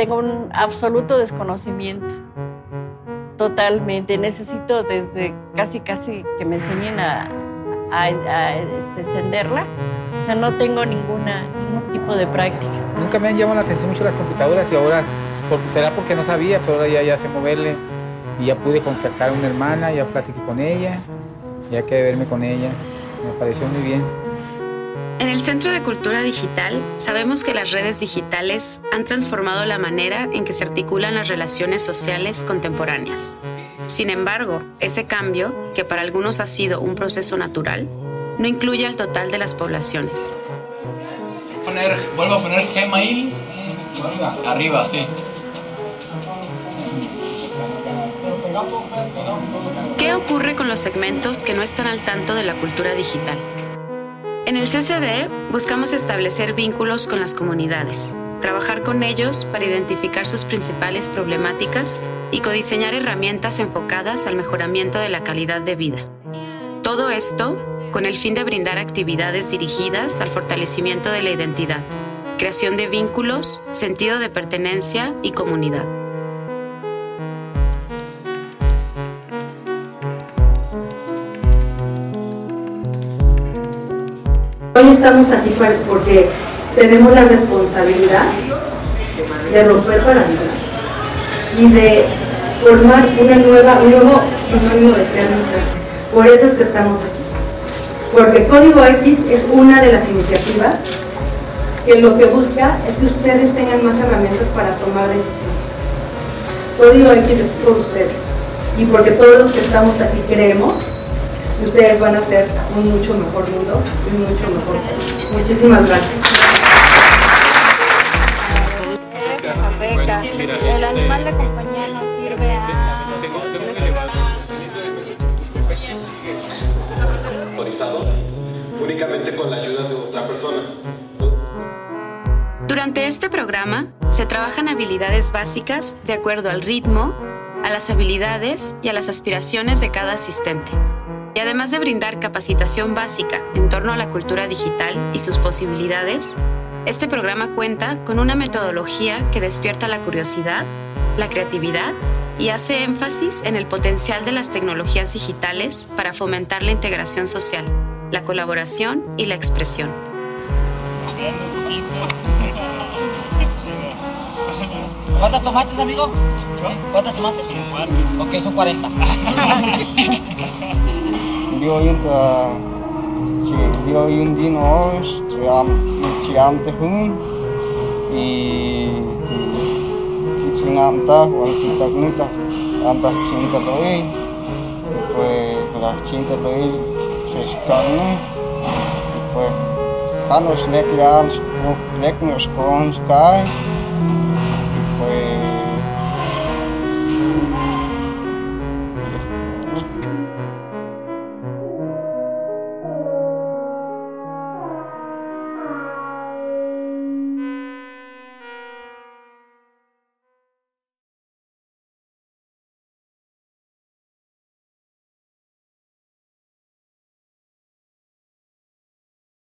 tengo un absoluto desconocimiento. Totalmente. Necesito desde casi, casi que me enseñen a, este, encenderla. O sea, no tengo ninguna, ningún tipo de práctica. Nunca me han llamado la atención mucho las computadoras y ahora será porque no sabía, pero ahora ya, ya sé moverle y ya pude contactar a una hermana, ya platiqué con ella, ya quedé verme con ella. Me pareció muy bien. En el Centro de Cultura Digital sabemos que las redes digitales han transformado la manera en que se articulan las relaciones sociales contemporáneas. Sin embargo, ese cambio, que para algunos ha sido un proceso natural, no incluye al total de las poblaciones. vuelvo a poner Gmail arriba, sí. ¿Qué ocurre con los segmentos que no están al tanto de la cultura digital? En el CCD buscamos establecer vínculos con las comunidades, trabajar con ellos para identificar sus principales problemáticas y codiseñar herramientas enfocadas al mejoramiento de la calidad de vida. Todo esto con el fin de brindar actividades dirigidas al fortalecimiento de la identidad, creación de vínculos, sentido de pertenencia y comunidad. Hoy estamos aquí porque tenemos la responsabilidad de romper paradigmas y de formar una nueva, un nuevo sinónimo de ser mujer. Por eso es que estamos aquí. Porque Código X es una de las iniciativas que lo que busca es que ustedes tengan más herramientas para tomar decisiones. Código X es por ustedes. Y porque todos los que estamos aquí creemos ustedes van a ser un mucho mejor mundo y un mucho mejor país. Muchísimas gracias. El animal de compañía nos sirve a... autorizado únicamente con la ayuda de otra persona. Durante este programa se trabajan habilidades básicas de acuerdo al ritmo, a las habilidades y a las aspiraciones de cada asistente. Y además de brindar capacitación básica en torno a la cultura digital y sus posibilidades, este programa cuenta con una metodología que despierta la curiosidad, la creatividad y hace énfasis en el potencial de las tecnologías digitales para fomentar la integración social, la colaboración y la expresión. ¿Cuántas tomaste, amigo? ¿Cuántas tomaste? Ok, son 40. yoyun uh, da ki yoyun din oh, os yam ki yam te hun. I ki sinam ta wal ki ta ni ta. Am ta sin ta roi pue la sin ta roi se skan ne pue kanos nek yam nek nos